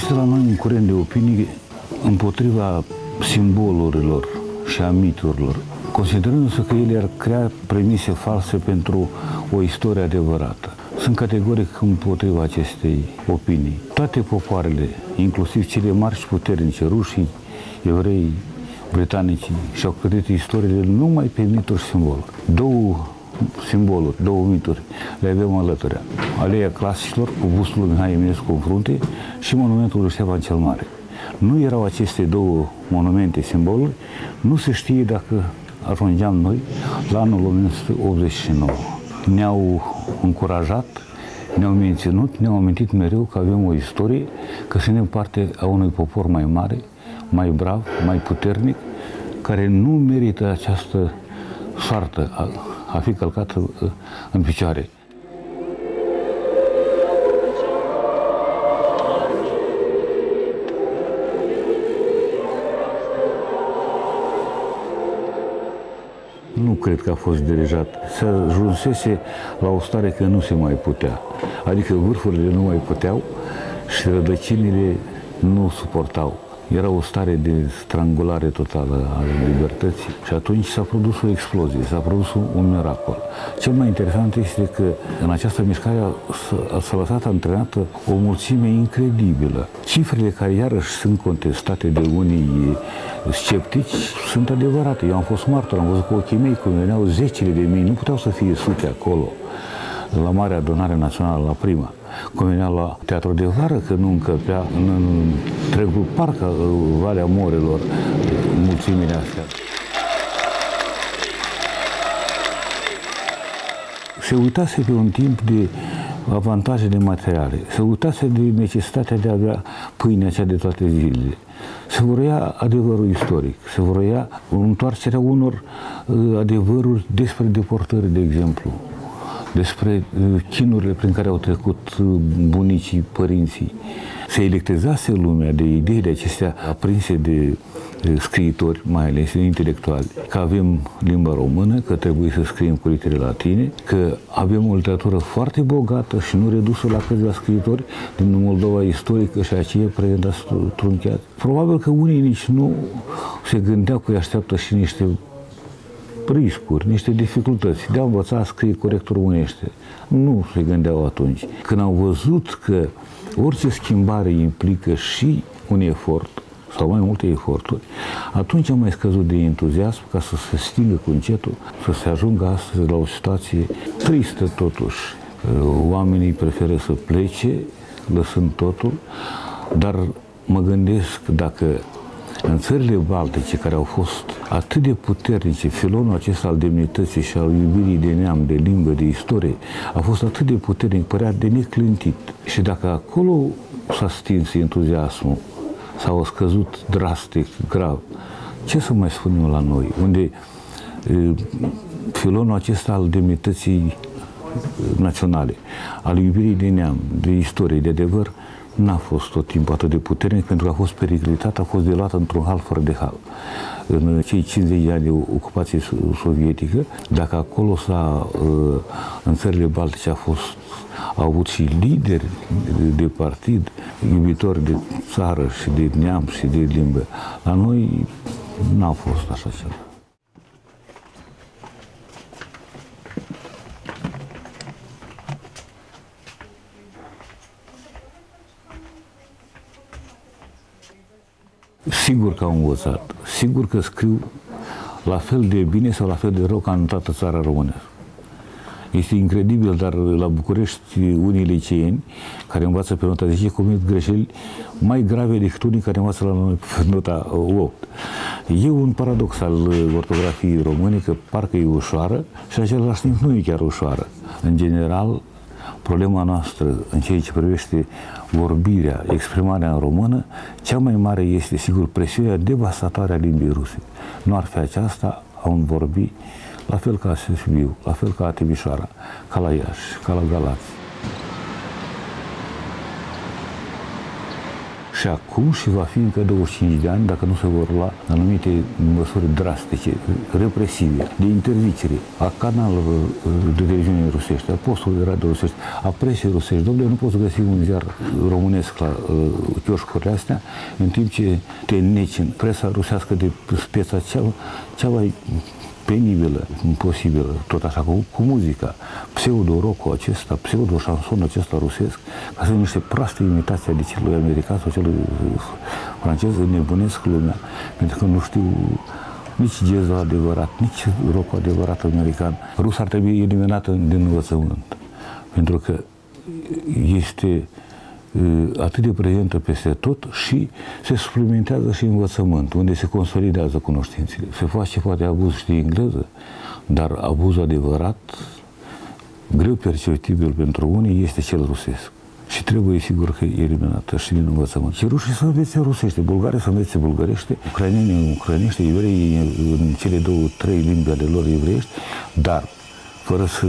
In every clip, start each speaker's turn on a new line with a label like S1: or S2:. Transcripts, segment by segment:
S1: Există la noi un curent de opinii împotriva simbolurilor și a miturilor, considerându-se că ele ar crea premise false pentru o istorie adevărată. Sunt categoric împotriva acestei opinii. Toate popoarele, inclusiv cele mari și puternice, rușii, evrei, britanicii, și-au credit istoriile numai pe mituri și simboluri. Două simboluri, două mituri, le avem alături. Aleea Clasicilor cu bustul lui Mihai Eminescu în frunte și monumentul lui Ștefan cel Mare. Nu erau aceste două monumente, simboluri, nu se știe dacă ajungeam noi la anul 1989. Ne-au încurajat, ne-au menținut, ne-au amintit mereu că avem o istorie, că suntem parte a unui popor mai mare, mai brav, mai puternic, care nu merită această soartă a, a fi călcată uh, în picioare. Nu cred că a fost dirijat. Se ajunsese la o stare că nu se mai putea. Adică vârfurile nu mai puteau și rădăcinile nu suportau. Era o stare de strangulare totală a libertății și atunci s-a produs o explozie, s-a produs un miracol. Cel mai interesant este că în această mișcare s-a lăsat antrenată o mulțime incredibilă. Cifrele care iarăși sunt contestate de unii sceptici sunt adevărate. Eu am fost martor, am văzut cu ochii mei cum veneau zecile de mii, nu puteau să fie sute acolo la Marea Adunare Națională, la prima. Cum venea la Teatru de Vară, că nu încăpea în, în întregul parc, Valea Morelor, mulțimile astea. Se uitase pe un timp de avantajele materiale, se uitase de necesitatea de a avea pâinea cea de toate zilele. Se vroia adevărul istoric, se vroia întoarcerea unor uh, adevăruri despre deportări, de exemplu despre uh, chinurile prin care au trecut uh, bunicii, părinții. Se electrizase lumea de idei de acestea aprinse de scriitori, mai ales intelectuali, că avem limba română, că trebuie să scriem cu litere latine, că avem o literatură foarte bogată și nu redusă la câțiva scriitori din Moldova istorică și aceea prezenta trunchiat. Probabil că unii nici nu se gândeau că îi așteaptă și niște riscuri, niște dificultăți de a învăța a scrie corect românește. Nu se gândeau atunci. Când au văzut că orice schimbare implică și un efort, sau mai multe eforturi, atunci am mai scăzut de entuziasm ca să se stingă cu încetul, să se ajungă astăzi la o situație tristă totuși. Oamenii preferă să plece, lăsând totul, dar mă gândesc dacă în țările baltice, care au fost atât de puternice, filonul acesta al demnității și al iubirii de neam, de limbă, de istorie, a fost atât de puternic, părea de neclintit. Și dacă acolo s-a stins entuziasmul sau a scăzut drastic, grav, ce să mai spunem la noi, unde e, filonul acesta al demnității naționale, al iubirii de neam, de istorie, de adevăr, n-a fost tot timpul atât de puternic pentru că a fost periclitat, a fost diluat într-un hal fără de hal. În cei 50 de ani de ocupație sovietică, dacă acolo s-a, uh, în țările baltice a fost au avut și lideri de partid, iubitori de țară și de neam și de limbă. La noi n-a fost așa ceva. Sigur că au învățat, sigur că scriu la fel de bine sau la fel de rău ca în toată țara română. Este incredibil, dar la București unii liceeni care învață pe nota 10 comit greșeli mai grave decât unii care învață la noi pe nota 8. E un paradox al ortografiei române că parcă e ușoară și în același timp nu e chiar ușoară. În general, problema noastră în ceea ce privește vorbirea, exprimarea în română, cea mai mare este, sigur, presiunea devastatoare a limbii ruse. Nu ar fi aceasta, a un vorbi la fel ca Sibiu, la fel ca Timișoara, ca la Iași, ca la Galați. Și acum și va fi încă 25 de ani dacă nu se vor lua anumite măsuri drastice, represive, de interzicere a canalelor uh, de televiziune rusești, a postului de radio rusești, a presei rusești. Domnule, nu poți găsi un ziar românesc la uh, chioșcurile astea, în timp ce te neci în presa rusească de speța cea, cea mai penibilă, imposibilă, tot așa cu, cu muzica, pseudo-rock acesta, pseudo-șanson acesta rusesc, ca să niște proaste imitații de celui american sau celui uh, francez, nebunesc lumea, pentru că nu știu nici jazzul adevărat, nici rock adevărat american. Rus ar trebui eliminată din învățământ, pentru că este atât de prezentă peste tot și se suplimentează și învățământul, unde se consolidează cunoștințele. Se face poate abuz și de engleză, dar abuzul adevărat, greu perceptibil pentru unii, este cel rusesc. Și trebuie, sigur, că e eliminată și din învățământ. Și rușii să învețe rusește, bulgarii să învețe bulgărește, ucrainenii ucrainește, evreii în cele două, trei limbi ale lor evreiești, dar fără să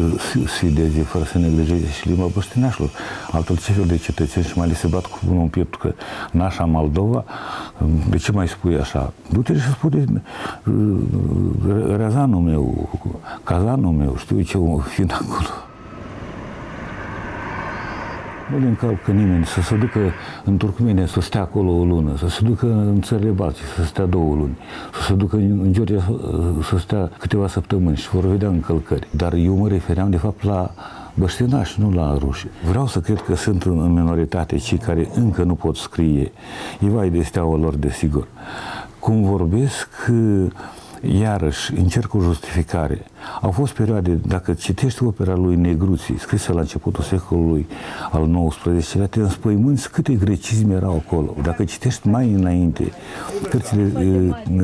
S1: sfideze, fără să neglijeze și limba băștinașilor. Altfel, ce fel de cetățeni și mai ales se bat cu unul în piept că nașa Moldova, de ce mai spui așa? Du-te și spune uh, rezanul meu, cazanul meu, știu ce fi acolo nu le încalcă nimeni să se ducă în Turcmenia să stea acolo o lună, să se ducă în țările Baltice să stea două luni, să se ducă în Georgia să stea câteva săptămâni și vor vedea încălcări. Dar eu mă refeream de fapt la băștinași, nu la ruși. Vreau să cred că sunt în minoritate cei care încă nu pot scrie. E vai de steaua lor, desigur. Cum vorbesc, iarăși încerc o justificare. Au fost perioade, dacă citești opera lui Negruții, scrisă la începutul secolului al XIX-lea, te înspăimânți câte grecisme erau acolo. Dacă citești mai înainte cărțile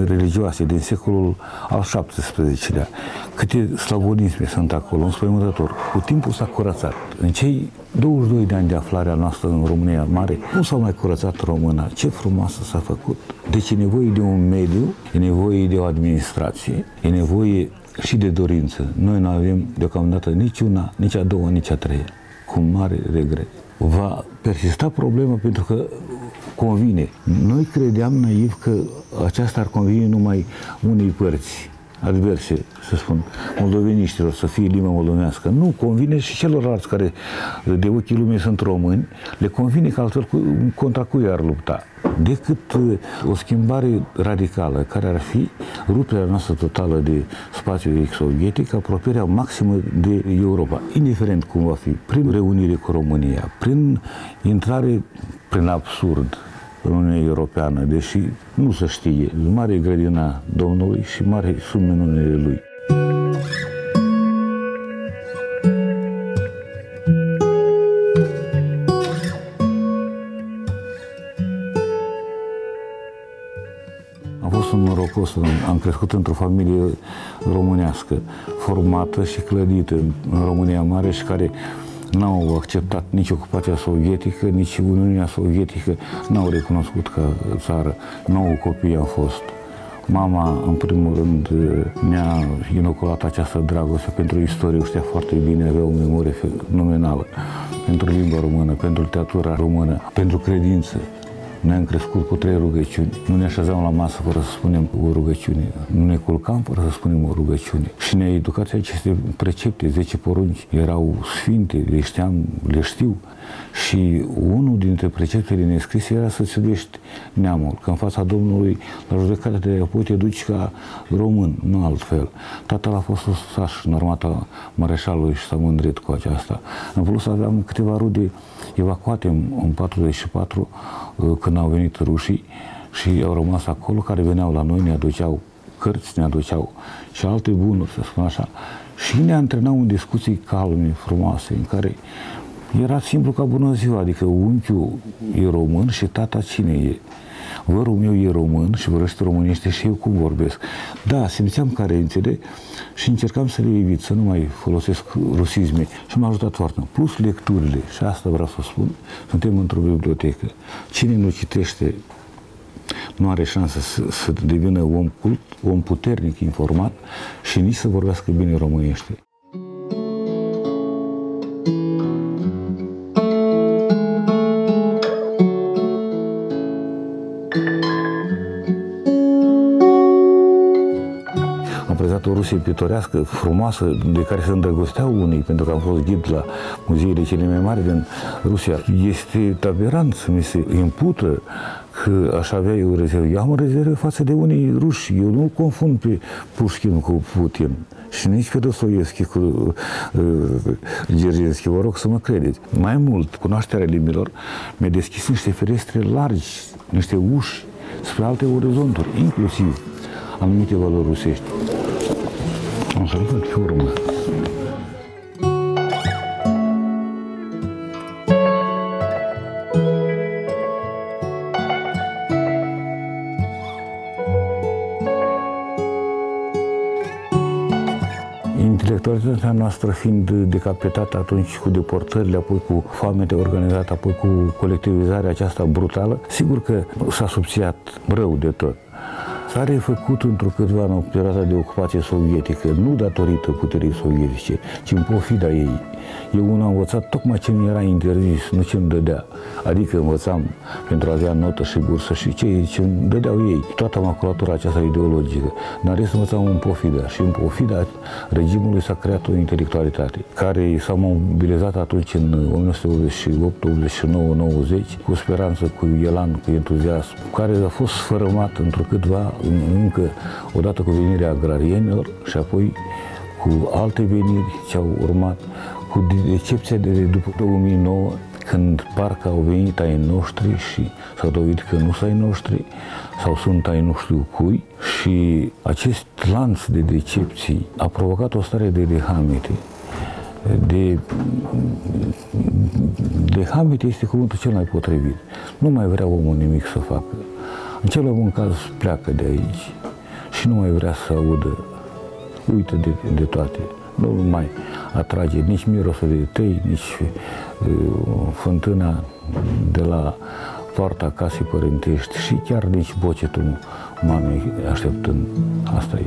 S1: religioase din secolul al XVII-lea, câte slavonisme sunt acolo, înspăimântător. Cu timpul s-a curățat. În cei 22 de ani de aflare a noastră în România Mare, nu s-a mai curățat româna. Ce frumoasă s-a făcut. Deci e nevoie de un mediu, e nevoie de o administrație, e nevoie și de dorință. Noi nu avem deocamdată nici una, nici a doua, nici a treia. Cu mare regret. Va persista problema pentru că convine. Noi credeam naiv că aceasta ar convine numai unei părți adverse, să spun, moldoveniștilor să fie limba moldovenească. Nu, convine și celorlalți care de ochii lumii sunt români, le convine că altfel contra cui ar lupta decât uh, o schimbare radicală care ar fi ruperea noastră totală de spațiul ex-sovietic, apropierea maximă de Europa, indiferent cum va fi, prin reunire cu România, prin intrare prin absurd în Uniunea Europeană, deși nu se știe, mare grădina Domnului și mare sunt minunile Lui. Am fost un norocos, am crescut într-o familie românească, formată și clădită în România Mare și care n-au acceptat nici ocupația sovietică, nici Uniunea Sovietică, n-au recunoscut ca țară. Nouă copii au fost. Mama, în primul rând, ne-a inoculat această dragoste pentru istorie, știa foarte bine, avea o memorie fenomenală pentru limba română, pentru literatura română, pentru credință. Noi am crescut cu trei rugăciuni. Nu ne așezam la masă fără să spunem o rugăciune. Nu ne culcam fără să spunem o rugăciune. Și ne-a educat aceste precepte, 10 porunci. Erau sfinte, le știam, le știu. Și unul dintre preceptele nescrise era să-ți iubești neamul, că în fața Domnului, la judecarea de apoi te duci ca român, nu altfel. Tatăl a fost saș în armata mareșalului și s-a mândrit cu aceasta. În plus aveam câteva rude evacuate în, în 44 uh, când au venit rușii și au rămas acolo, care veneau la noi, ne aduceau cărți, ne aduceau și alte bunuri, să spun așa, și ne antrenau în discuții calme, frumoase, în care era simplu ca bună ziua, adică unchiul e român și tata cine e. Vărul meu e român și vorbește românește și eu cum vorbesc. Da, simțeam carențele și încercam să le evit, să nu mai folosesc rusisme și m-a ajutat foarte mult. Plus lecturile, și asta vreau să spun, suntem într-o bibliotecă. Cine nu citește nu are șansă să, să devină om cult, om puternic informat și nici să vorbească bine românește. Pitorească, frumoasă, de care se îndrăgosteau unii, pentru că am fost ghid la muzeile cele mai mari din Rusia. Este taberant să mi se impută că aș avea eu rezervă. Eu am o rezervă față de unii ruși. Eu nu confund pe Pușkin cu Putin și nici pe Dostoevski cu uh, Gergenski. Vă rog să mă credeți. Mai mult, cunoașterea limbilor mi-a deschis niște ferestre largi, niște uși spre alte orizonturi, inclusiv anumite valori rusești. Am să văd pe urmă. intelectualitatea noastră fiind decapitată atunci cu deportările, apoi cu foamete organizată, apoi cu colectivizarea aceasta brutală, sigur că s-a subțiat rău de tot. S-a refăcut într-o câțiva în perioada de ocupație sovietică, nu datorită puterii sovietice, ci în pofida ei. Eu unul am învățat tocmai ce mi era interzis, nu ce îmi dădea. Adică învățam pentru a avea notă și bursă și ce, ce îmi dădeau ei. Toată maculatura aceasta ideologică. Dar rest învățam în pofida și în pofida regimului s-a creat o intelectualitate care s-a mobilizat atunci în 1988, 89, 90 cu speranță, cu elan, cu entuziasm, care a fost sfărâmat într-o câtva încă odată cu venirea agrarienilor și apoi cu alte veniri ce au urmat, cu decepția de după 2009, când parcă au venit ai noștri și s-au dovedit că nu sunt ai noștri sau sunt ai nu știu cui și acest lanț de decepții a provocat o stare de dehamete de, de hamete este cuvântul cel mai potrivit. Nu mai vrea omul nimic să facă. În cel mai bun caz pleacă de aici și nu mai vrea să audă. Uită de, de toate. Nu mai atrage nici mirosul de tei, nici uh, fântâna de la poarta casei părintești și chiar nici bocetul mamei așteptând. Asta e.